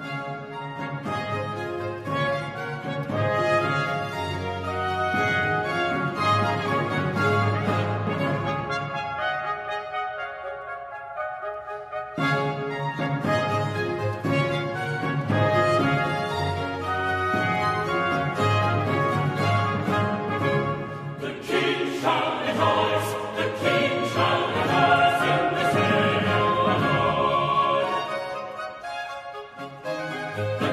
Música Bye.